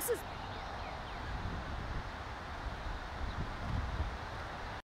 this is